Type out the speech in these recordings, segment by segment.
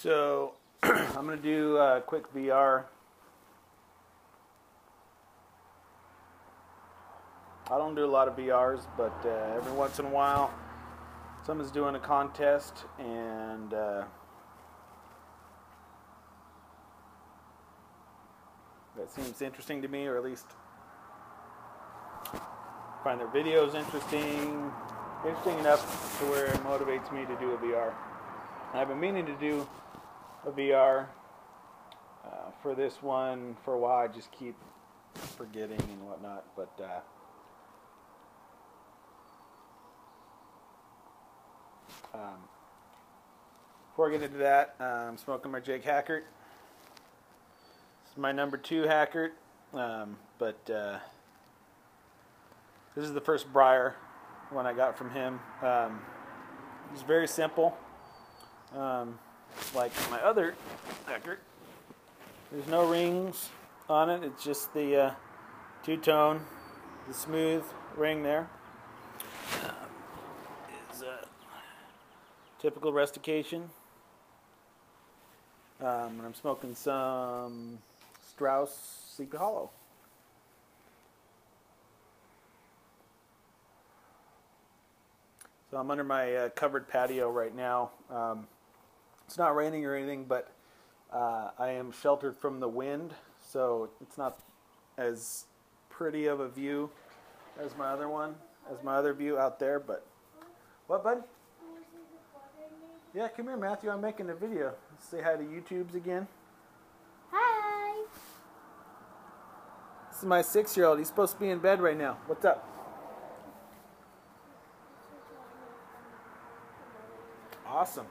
So, I'm going to do a quick VR. I don't do a lot of VRs, but uh, every once in a while, someone's doing a contest, and uh, that seems interesting to me, or at least find their videos interesting, interesting enough to where it motivates me to do a VR. I've been meaning to do a VR uh, for this one for a while. I just keep forgetting and whatnot, but. Uh, um, before I get into that, uh, I'm smoking my Jake Hackert. This is my number two Hackert, um, but uh, this is the first Briar one I got from him. Um, it's very simple. Um, like my other Hackert. There's no rings on it. It's just the uh, two-tone, the smooth ring there. Uh, is a typical rustication. Um, and I'm smoking some Strause Sleepy Hollow. So I'm under my uh, covered patio right now. Um, it's not raining or anything, but uh, I am sheltered from the wind, so it's not as pretty of a view as my other one, as my other view out there. But what, bud? Yeah, come here, Matthew. I'm making a video. Say hi to YouTubes again. Hi. This is my six-year-old. He's supposed to be in bed right now. What's up? Awesome.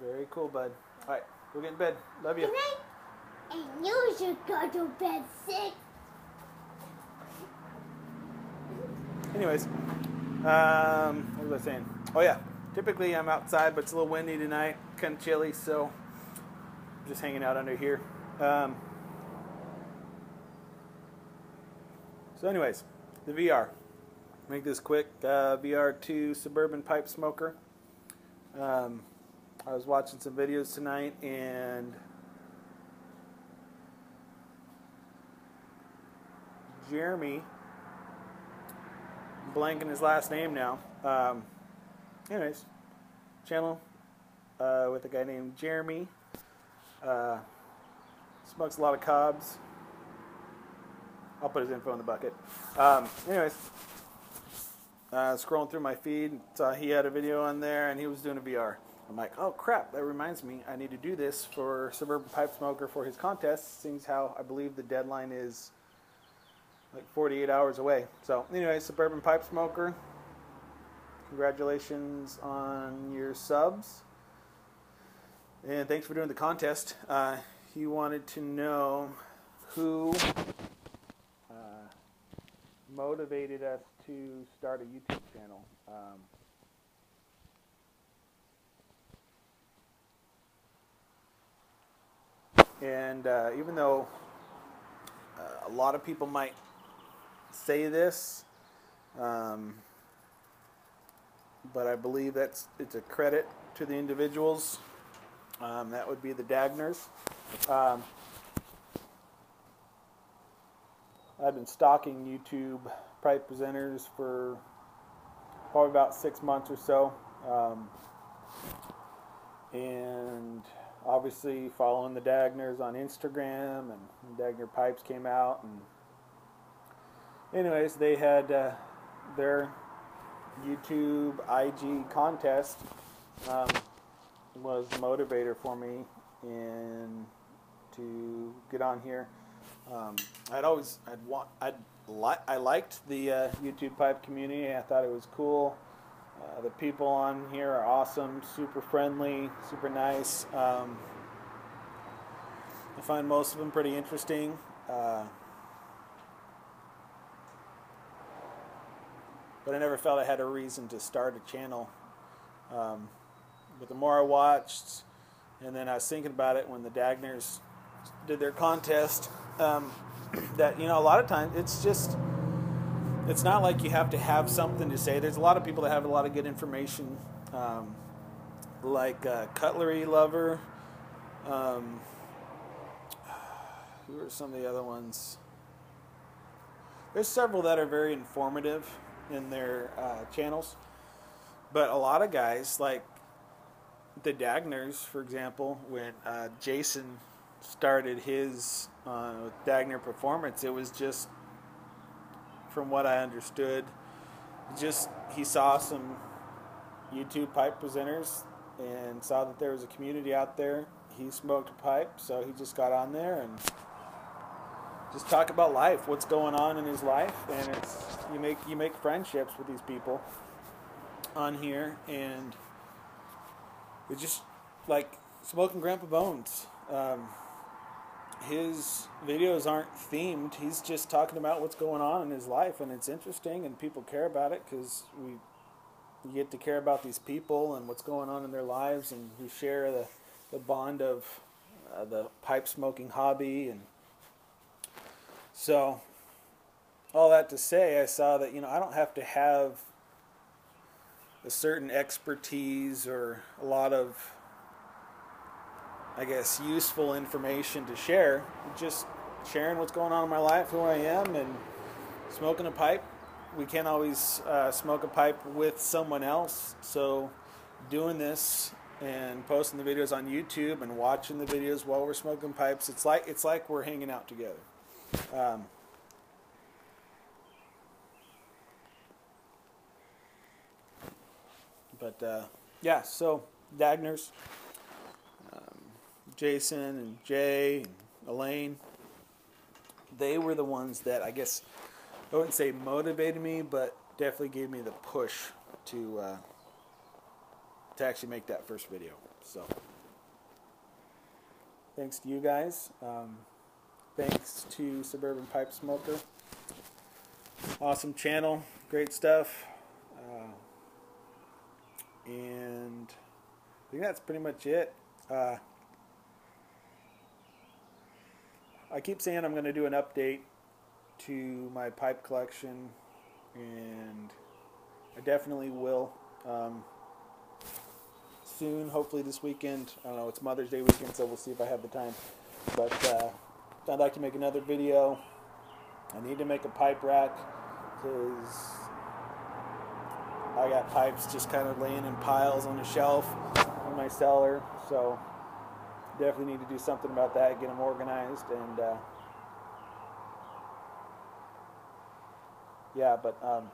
Very cool, bud. All right, go get in bed. Love you. Good night. And you should go to bed six. Anyways, um, what was I saying? Oh yeah, typically I'm outside, but it's a little windy tonight, kind of chilly, so I'm just hanging out under here. Um, so, anyways, the VR. Make this quick. Uh, VR2 Suburban Pipe Smoker. Um, I was watching some videos tonight, and Jeremy blanking his last name now. Um, anyways, channel uh, with a guy named Jeremy. Uh, smokes a lot of cobs. I'll put his info in the bucket. Um, anyways, uh, scrolling through my feed, saw he had a video on there and he was doing a VR. I'm like, oh crap, that reminds me, I need to do this for Suburban Pipe Smoker for his contest, seeing how I believe the deadline is like 48 hours away. So, anyway, Suburban Pipe Smoker, congratulations on your subs. And thanks for doing the contest. Uh, he wanted to know who uh, motivated us to start a YouTube channel. Um, and uh, even though uh, a lot of people might say this, um, but I believe that's it's a credit to the individuals. Um, that would be the Dagners. Um, I've been stalking YouTube pipe presenters for probably about six months or so, um, and obviously following the Dagners on Instagram, and Dagner Pipes came out, and anyways, they had uh, their YouTube IG contest um, was the motivator for me in to get on here. Um, I'd always I'd want I'd li- I liked the uh, YouTube pipe community. I thought it was cool. Uh, the people on here are awesome, super friendly, super nice. Um, I find most of them pretty interesting. Uh, but I never felt I had a reason to start a channel. Um, but the more I watched, and then I was thinking about it when the Dagners did their contest, um, that you know a lot of times it's just it's not like you have to have something to say. There's a lot of people that have a lot of good information, um, like uh, Cutlery Lover. Um, who are some of the other ones? There's several that are very informative in their uh, channels, but a lot of guys like the Dagners, for example, when uh, Jason started his uh, Dagner performance, it was just, from what I understood, just he saw some YouTube pipe presenters and saw that there was a community out there. He smoked a pipe, so he just got on there and just talk about life, what's going on in his life, and it's you make you make friendships with these people on here, and it's just like smoking Grandpa Bones. Um, his videos aren't themed. He's just talking about what's going on in his life, and it's interesting, and people care about it because we get to care about these people and what's going on in their lives, and we share the the bond of uh, the pipe smoking hobby and so, all that to say, I saw that you know I don't have to have a certain expertise or a lot of, I guess, useful information to share. Just sharing what's going on in my life, who I am, and smoking a pipe. We can't always uh, smoke a pipe with someone else, so doing this and posting the videos on YouTube and watching the videos while we're smoking pipes, it's like it's like we're hanging out together. Um, but uh, yeah, so Dagners, Jason and Jay and Elaine, they were the ones that I guess I wouldn't say motivated me, but definitely gave me the push to uh, to actually make that first video. So thanks to you guys. Um, Thanks to Suburban Pipe Smoker. Awesome channel, great stuff. Uh, and I think that's pretty much it. Uh, I keep saying I'm going to do an update to my pipe collection, and I definitely will. Um, soon, hopefully this weekend. I don't know, it's Mother's Day weekend, so we'll see if I have the time. But uh, I'd like to make another video. I need to make a pipe rack because I got pipes just kind of laying in piles on the shelf in my cellar. So definitely need to do something about that, get them organized, and uh, yeah. But um,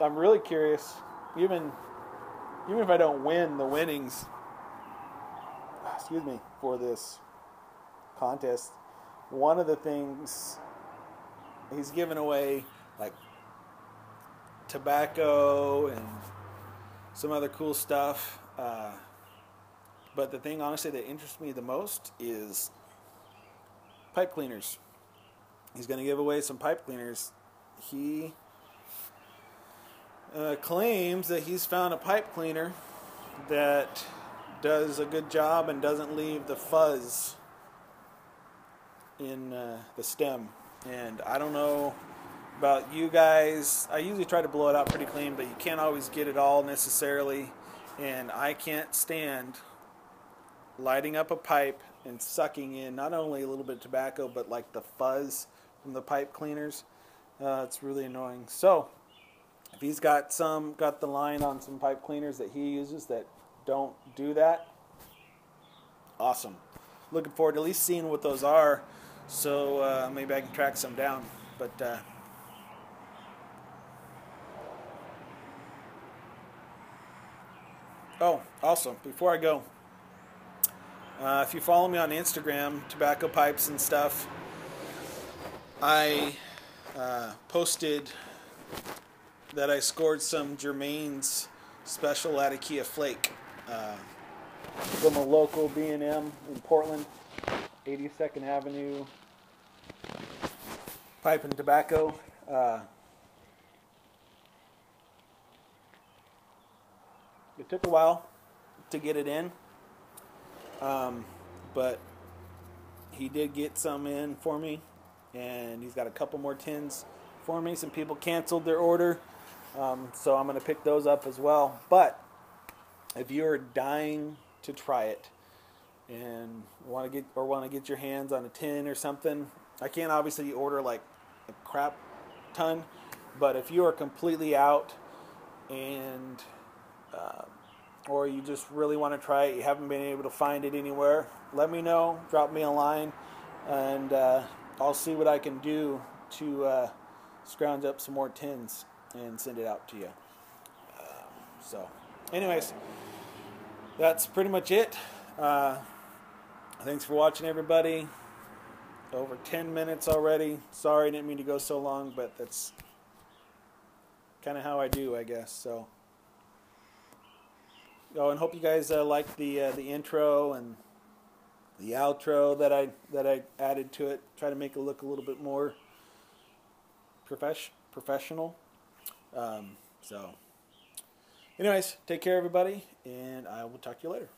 I'm really curious, even even if I don't win the winnings, excuse me, for this contest, one of the things he's given away like tobacco and some other cool stuff. Uh, but the thing, honestly, that interests me the most is pipe cleaners. He's going to give away some pipe cleaners. He uh, claims that he's found a pipe cleaner that does a good job and doesn't leave the fuzz in uh, the stem. And I don't know about you guys. I usually try to blow it out pretty clean, but you can't always get it all necessarily. And I can't stand lighting up a pipe and sucking in not only a little bit of tobacco, but like the fuzz from the pipe cleaners. Uh, it's really annoying. So, if he's got some, got the line on some pipe cleaners that he uses that don't do that, awesome. Looking forward to at least seeing what those are. So uh, maybe I can track some down. But uh, oh, also before I go, uh, if you follow me on Instagram, tobacco pipes and stuff, I uh, posted that I scored some Germain's special Latakia flake uh, from a local B&M in Portland. 82nd Avenue Pipe and Tobacco. Uh, it took a while to get it in, um, but he did get some in for me, and he's got a couple more tins for me. Some people canceled their order, um, so I'm going to pick those up as well. But if you're dying to try it and want to get or want to get your hands on a tin or something, I can't obviously order like a crap ton, but if you are completely out and uh, or you just really want to try it, you haven't been able to find it anywhere, let me know. Drop me a line, and uh, I'll see what I can do to uh, scrounge up some more tins and send it out to you. Um, so, anyways, that's pretty much it. Uh, thanks for watching, everybody. Over 10 minutes already. Sorry, didn't mean to go so long, but that's kind of how I do, I guess. So. Oh, and hope you guys uh, like the uh, the intro and the outro that I that I added to it. Try to make it look a little bit more profesh- professional. Um, so, anyways, take care, everybody, and I will talk to you later.